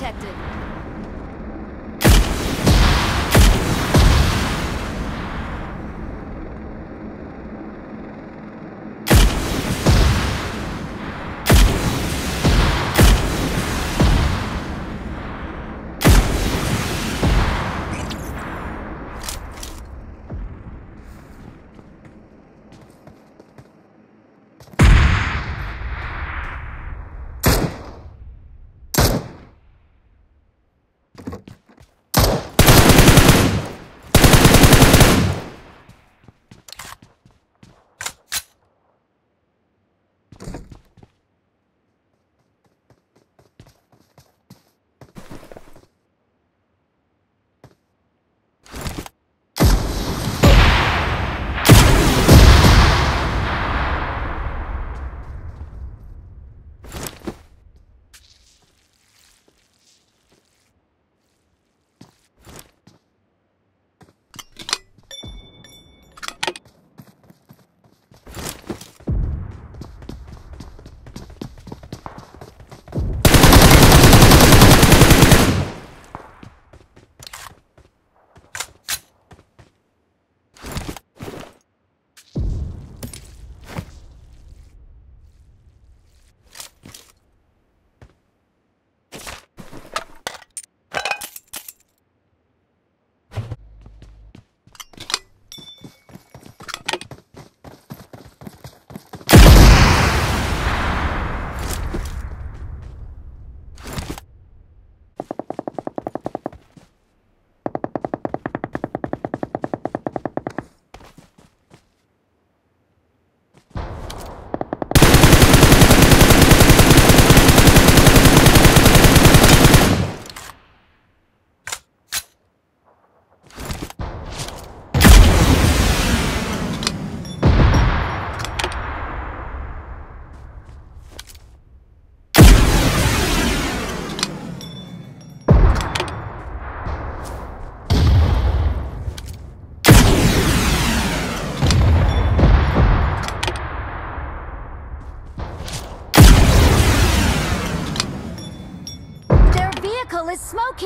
detected.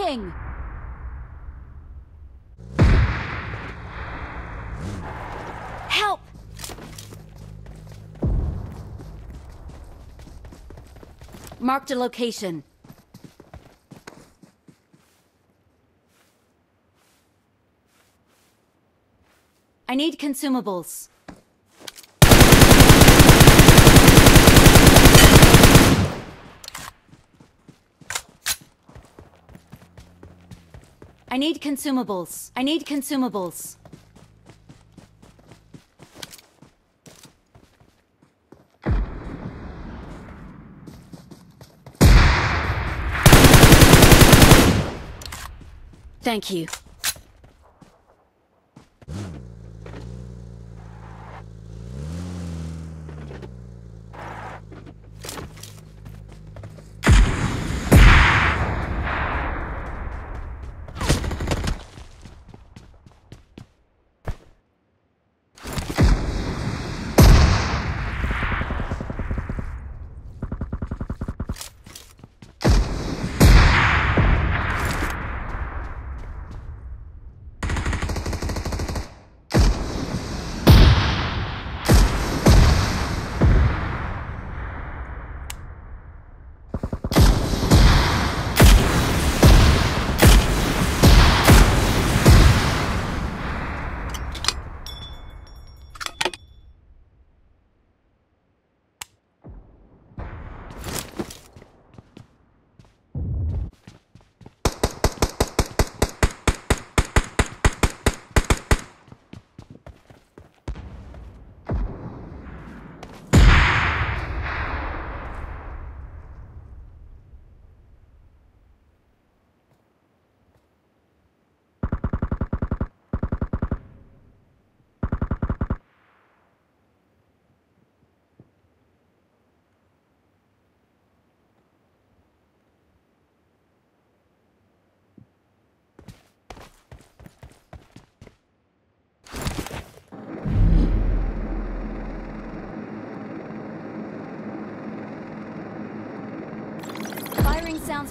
Is! Help! Marked a location. I need consumables. I need consumables. I need consumables. Thank you.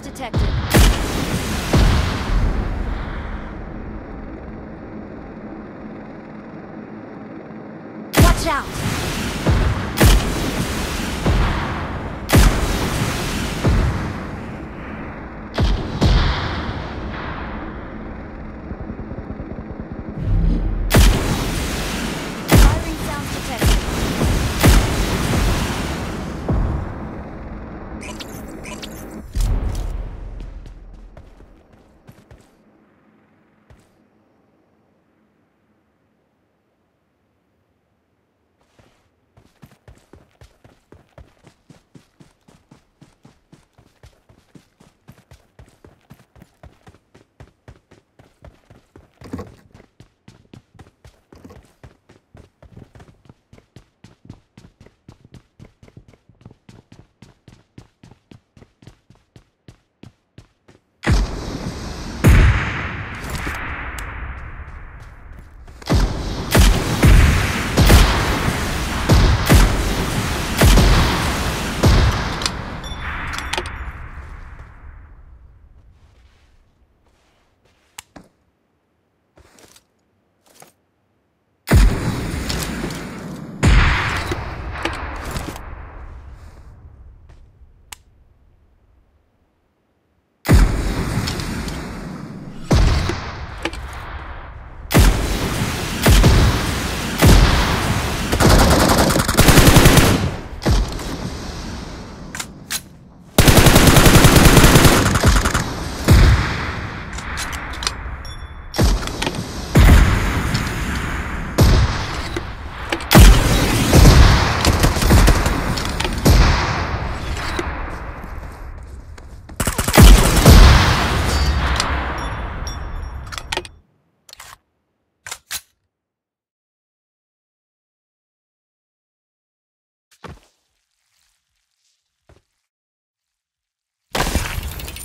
Detected. Watch out!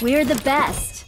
We're the best.